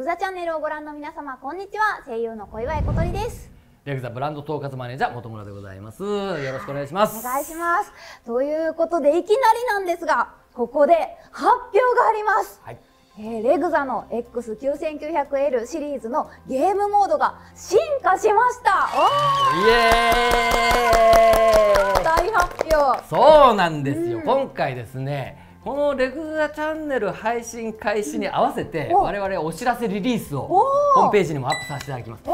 エクザチャンネルをご覧の皆様こんにちは。声優の小岩井小鳥です。レグザブランド統括マネージャー本村でございます。よろしくお願いします。お願いします。ということでいきなりなんですがここで発表があります、はい。えーレグザの X9900L シリーズのゲームモードが進化しました。イエーイ。大発表。そうなんですよ、今回ですねこのレグザチャンネル配信開始に合わせてお。我々お知らせリリースをホームページにもアップさせていただきます。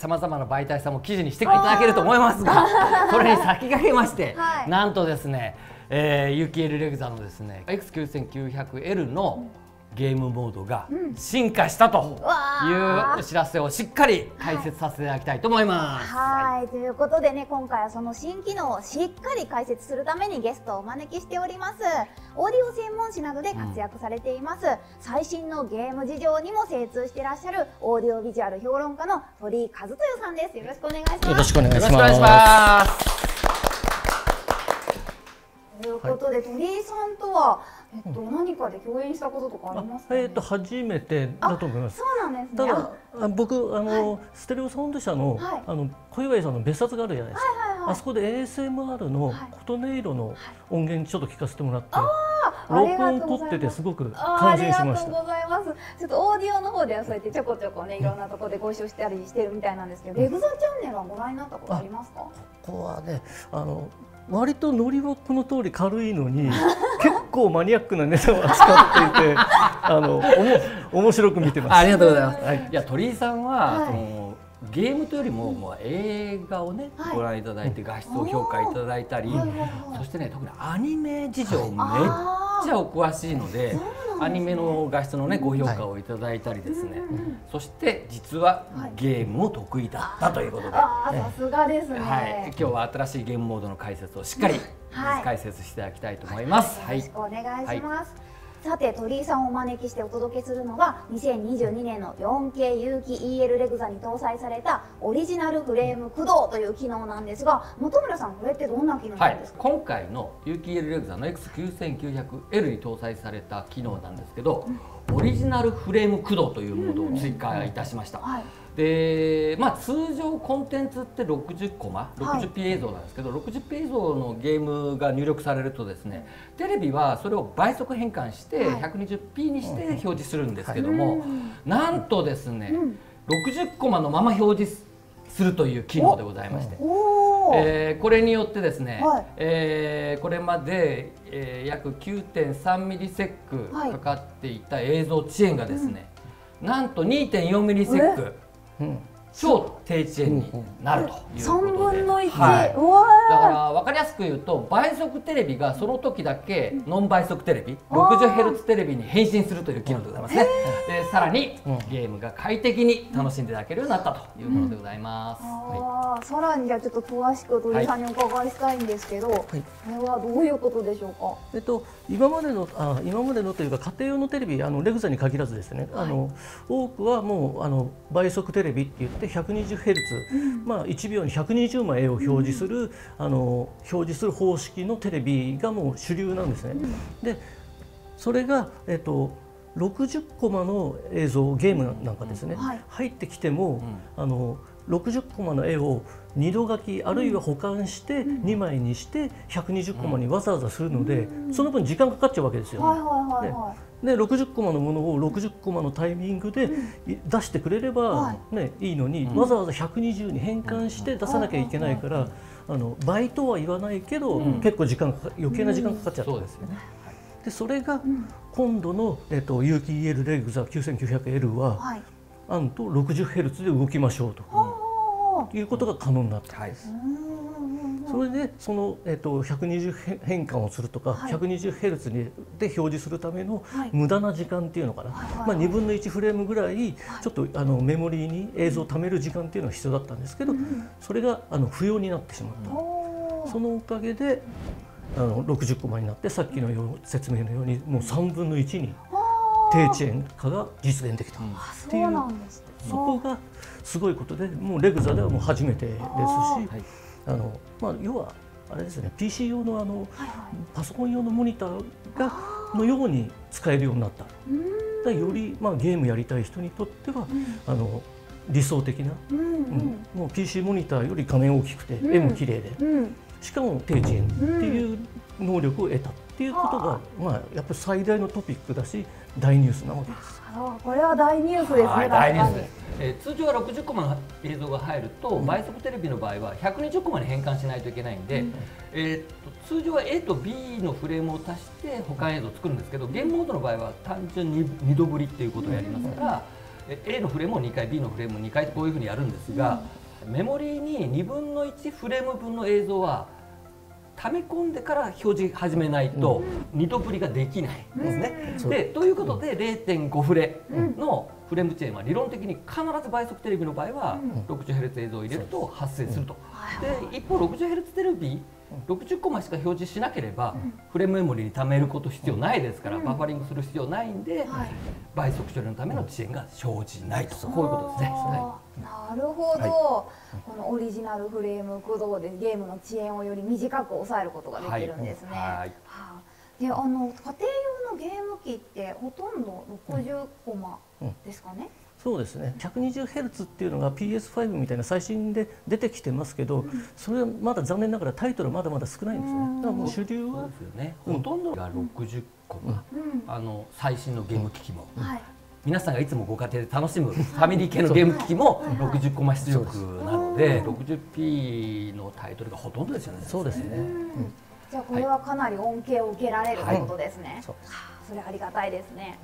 さまざまな媒体さんも記事にしていただけると思いますが それに先駆けまして、はい。なんとですね、えー、UKL レグザのですね X9900L のゲームモードが進化したというお知らせをしっかり解説させていただきたいと思います。はい、ということでね、今回はその新機能をしっかり解説するためにゲストをお招きしております。オーディオ専門誌などで活躍されています、最新のゲーム事情にも精通していらっしゃるオーディオビジュアル評論家の鳥居和豊さんです。よろしくお願いします。よろしくお願いし。ます。ということで、鳥居さんとは、えっと、何かで共演したこととかありますか、ね？えっ、と初めてだと思います。そうなんですたね。だあ僕あの、ステレオサウンド社の、はいあの小岩井さんの別冊があるじゃないですか。はいはいはいあそこで ASMR のはい琴音色の音源ちょっと聞かせてもらって、あ録音うございます取っててすごく感心しました。ありがとうございます。ちょっとオーディオの方ではそうやってちょこちょこね、いろんなところでご一緒したりしてるみたいなんですけど、レグザチャンネルはご覧になったことありますか？ここはねあの割とノリはこの通り軽いのに 結構マニアックなネタを扱っていて あのおも面白く見てます。ありがとうございます。はい。いや鳥居さんは、はい。そのゲームというよりも、もう映画をね、はい。ご覧いただいて画質を評価いただいたり、そしてね特にアニメ事情めっあちゃお詳しいので、アニメの画質のねご評価をいただいたりですね、そして実はゲームも得意だったということで。さすがですね。はい、今日は新しいゲームモードの解説をしっかりはい。解説していただきたいと思います。はい。よろしくお願いします。さて鳥居さんをお招きしてお届けするのが2022年の 4K 有機 EL レグザに搭載されたオリジナルフレーム駆動という機能なんですが本村さんこれってどんな機能なんです、か、今回の有機 EL レグザの X9900L に搭載された機能なんですけど、オリジナルフレーム駆動というモードを追加いたしました。はいでまあ、通常コンテンツって60コマはい。60p 映像なんですけど、60p 映像のゲームが入力されるとですねテレビはそれを倍速変換してはい。120p にして表示するんですけども、うん。なんとですね、うん。60コマのまま表示するという機能でございまして。えーこれによってですね、はい。えーこれまで、えー約9.3ミリセックはい。かかっていた映像遅延がですね、なんと2.4ミリセックうん。超低遅延になるということで、3分の1、はい。だかーら分かりやすく言うと倍速テレビがその時だけノン倍速テレビあー 60Hz テレビに変身するという機能でございますね。でさらにゲームが快適に楽しんでいただけるようになったというものでございます、はあーさらにじゃあちょっと詳しく鳥居さんにお伺いしたいんですけど、これはどういうことでしょうか？えっと、今までのあ今までのというか家庭用のテレビあのレグザに限らずですね、あの多くはもうあの倍速テレビって言って 120Hz、まあ、1秒に120枚絵を表示する、あの表示する方式のテレビがもう主流なんですね。でそれが、えっと60コマの映像ゲームなんかですね、はい。入ってきても、あの60コマの絵を2度書きあるいは保管して2枚にして120コマにわざわざするので、その分時間かかっちゃうわけですよ。はいはいはいはい、で60コマのものを60コマのタイミングでい出してくれれば、はね、いいのに、わざわざ120に変換して出さなきゃいけないから、あの倍とは言わないけど、結構時間余計な時間かかっちゃったそうですよね。でそれが今度の、えっと、有機 EL レグザ 9900L は、はい。なんと 60Hz で動きましょうおーということが可能になった。はい。うんそれでその、えっと120変変換をするとか、はい。120Hz にで表示するためのはい。無駄な時間っていうのかな、まあ、2分の1フレームぐらいちょっとあのメモリーに映像を貯める時間っていうのが必要だったんですけど、それがあの不要になってしまった、そのおかげであの60コマになってさっきのよう説明のようにもう3分の1に低遅延化が実現できた、あそうなんですね。そこがすごいことでもうレグザではもう初めてですしあはい。あの、まあ、要はあれですね PC 用のあのはいはい。パソコン用のモニターがのように使えるようになった。だより、まあ、ゲームやりたい人にとっては、あの理想的な、うんううんんもう PC モニターより画面大きくて、うん。絵も綺麗で。うんしかも低遅延っていう能力を得たっていうことが、まあ、やっぱり最大のトピックだし大ニュースなわけです。あこれは大ニュースですね、大ニュース。です、えー通常は60コマの映像が入ると、倍速テレビの場合は120コマに変換しないといけないんで、えーっと通常は A と B のフレームを足して保管映像を作るんですけどゲームモードの場合は単純に2度振りっていうことをやりますから、え A のフレームを2回 B のフレームを2回こういうふうにやるんですが、メモリーに2分の1フレーム分の映像は溜め込んでから表示始めないと二度振りができないんですね。そう。でということで0.5フレのフレームチェーンは理論的に必ず倍速テレビの場合は 60Hz 映像を入れると発生すると。で一方 60Hz テレビ60コマしか表示しなければフレームメモリに貯めること必要ないですからバファリングする必要ないんではい。倍速処理のための遅延が生じないと。こういうことですね。なるほど、このオリジナルフレーム駆動でゲームの遅延をより短く抑えることができるんですね。はいはいはあであの家庭用のゲーム機ってほとんど60コマですかね？そうですね 120Hz っていうのが PS5 みたいな最新で出てきてますけど、それはまだ残念ながらタイトルまだまだ少ないんですよね。だからもう主流は？ですよね。ほとんどが60コマ、うんあの最新のゲーム機器も。はい。皆さんがいつもご家庭で楽しむファミリー系のゲーム機器も60コマ出力なので 60p のタイトルがほとんどですよね。そうですね。じゃあこれはかなり恩恵を受けられるということですね。そうはあそれありがたいですね。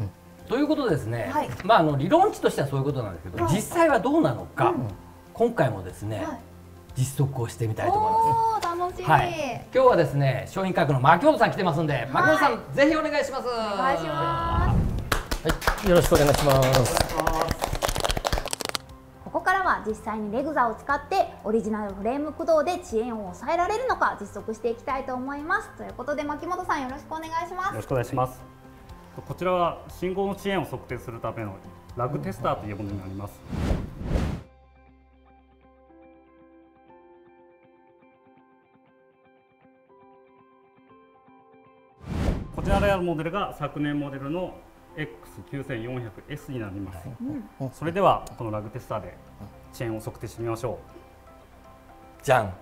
ということでですね、はいまああの理論値としてはそういうことなんですけど、はい実際はどうなのか、今回もですね、はい実測をしてみたいと思います。はい、今日はですね商品価格の牧本さん来てますんで、牧本さんぜひお願いします。お願いします。はい、よろしくお願いします。ここからは実際にレグザを使ってオリジナルフレーム駆動で遅延を抑えられるのか実測していきたいと思いますということで牧本さんよろしくお願いしますよろしくお願いします。こちらは信号の遅延を測定するためのラグテスターというものになります。こちらのモデルが昨年モデルの X9400S になります。それではこのラグテスターで遅延を測定してみましょじゃん。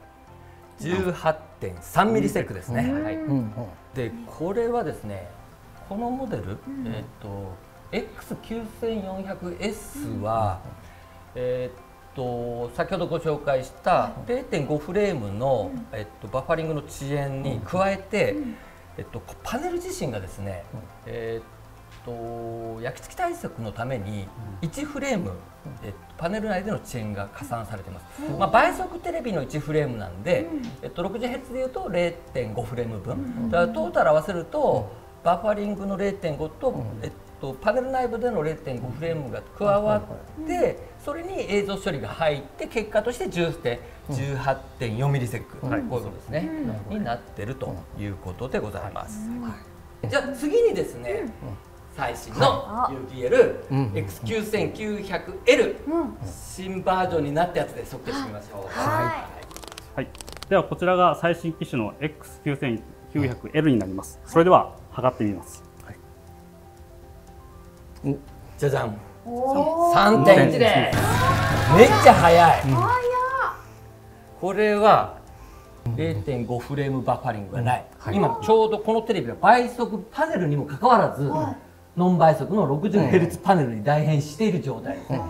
18.3ミリセックですね。はい。うん。でこれはですねこのモデル、えっ、と X9400S は、えっと先ほどご紹介した0.5フレームの、えっとバファリングの遅延に加えて、えっとパネル自身がですね、えっと焼き付き対策のために1フレーム、えっとパネル内での遅延が加算されています。まあ倍速テレビの1フレームなんで、えっと 60Hz でいうと0.5フレーム分、だからトータル合わせると、バファリングの0.5と、えっとパネル内部での0.5フレームが加わって、それに映像処理が入って結果として10.18.4ミリセック、はい。こういうことですね、になってるということでございます。じゃあ次にですね、最新の UPLX9900L 新バージョンになったやつで測定してみましょう。はい、はい、ではこちらが最新機種の X9900L になります。それでは測ってみます。はい、じゃじゃん。3.1です。めっちゃ速い。うん、これは0.5フレームバファリングがない、うん。はい、今ちょうどこのテレビは倍速パネルにもかかわらず、はノン倍速の 60Hz パネルに大変している状態です、ね、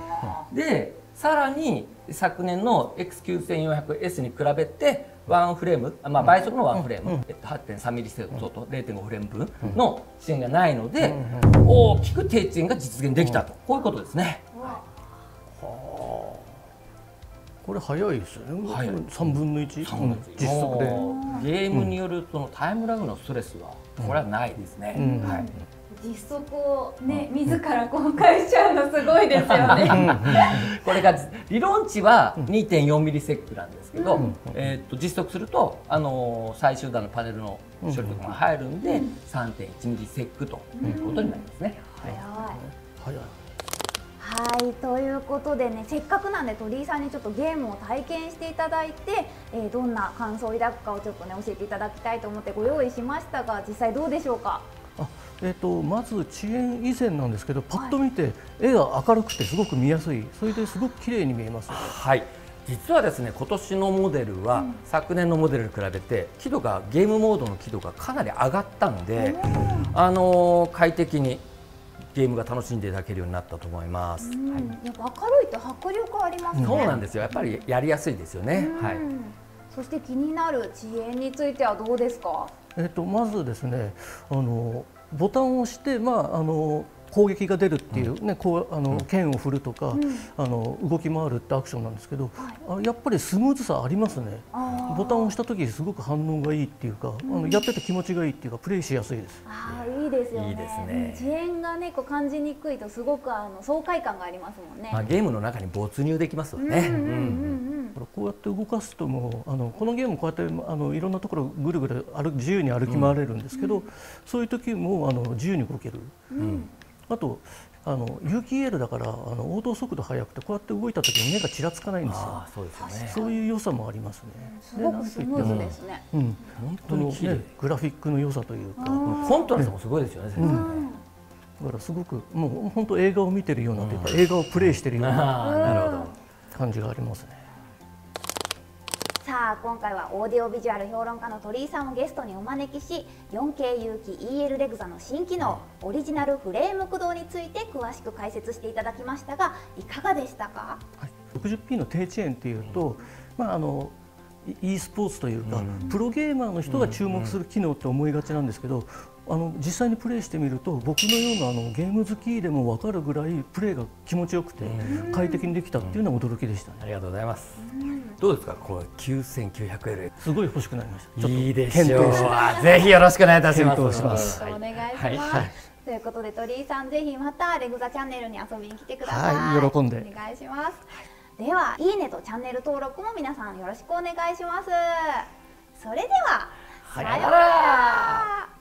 でさらに昨年の X9400S に比べてワンフレーム、まあ、倍速のワンフレーム、うん、えっと、8.3ミリセットと0.5フレーム分の支援がないので、大きく低遅延が実現できたと、こういうことですね。これ早いですよね、三、分の一？分の実測で。ゲームによるそのタイムラグのストレスは、これはないですね、はい。実測をね自ら公開しちゃうのすごいですよね。これが理論値は2.4ミリセックなんですけど、えーっと実測するとあのー最終段のパネルの処理とかが入るんで、3.1ミリセックということになりますね。早い。早い。はい。とい。うことでねせっかくなんで鳥居さんにちょっとゲームを体験してい。ただい。て、えーどんな感想を抱くかをちょっとね教えてい。ただきたい。と思ってご用意しましたが実際どうでしょうかあえーと、まず遅延以前なんですけどパッと見て絵が明るくてすごく見やすい。それですごく綺麗に見えます、ね、はい。実はですね今年のモデルは、昨年のモデルに比べて輝度がゲームモードの輝度がかなり上がったんで、あのー、快適にゲームが楽しんでいただけるようになったと思います。はい、やっぱ明るいと迫力あります、ね、そうなんですよ。やっぱりやりやすいですよね。はい。そして気になる遅延についてはどうですか？えっとまずですね、あのボタンを押してまああの攻撃が出るっていう、ね、こうあの剣を振るとか、あの動き回るってアクションなんですけど、あやっぱりスムーズさありますねボタンを押した時すごく反応がいいっていうか、あのやってて気持ちがいいっていうかプレイしやすいです。あいいですよね。いいですね。遅延がねこう感じにくいとすごくあの爽快感がありますもんね。まあゲームの中に没入できますよね。こうやって動かすともあのこのゲームこうやってあのいろんなところぐるぐる歩自由に歩き回れるんですけど、そういう時もあの自由に動ける。うんあとあの有機 EL だからあの応答速度速くてこうやって動いた時に目がちらつかないんですよ。そうですね。そういう良さもありますね。すごくスムーズですね。うん、本当にねグラフィックの良さというか、コントラストもすごいですよね。うんだからすごくもう本当映画を見てるようなというか、映画をプレイしてるような感じがありますね。さあ今回はオーディオビジュアル評論家の鳥居さんをゲストにお招きし 4K 有機 EL レグザの新機能オリジナルフレーム駆動について詳しく解説していただきましたがいかがでしたか、はい、60p の低遅延っていうと、まあ、あの e スポーツというか、プロゲーマーの人が注目する機能って思いがちなんですけどあの実際にプレイしてみると僕のようなあのゲーム好きでも分かるぐらいプレイが気持ちよくて快適にできたっていうのは驚きでした、ね、ありがとうございます。どうですか？これ9900円すごい欲しくなりました。いいでしょう。ぜひよろしくお願いいたします。しますお願いします。はいはい、ということで鳥居さんぜひまたレグザチャンネルに遊びに来てください。はい、喜んでお願いします。では、いいねとチャンネル登録も皆さんよろしくお願いします。それでは、さようなら。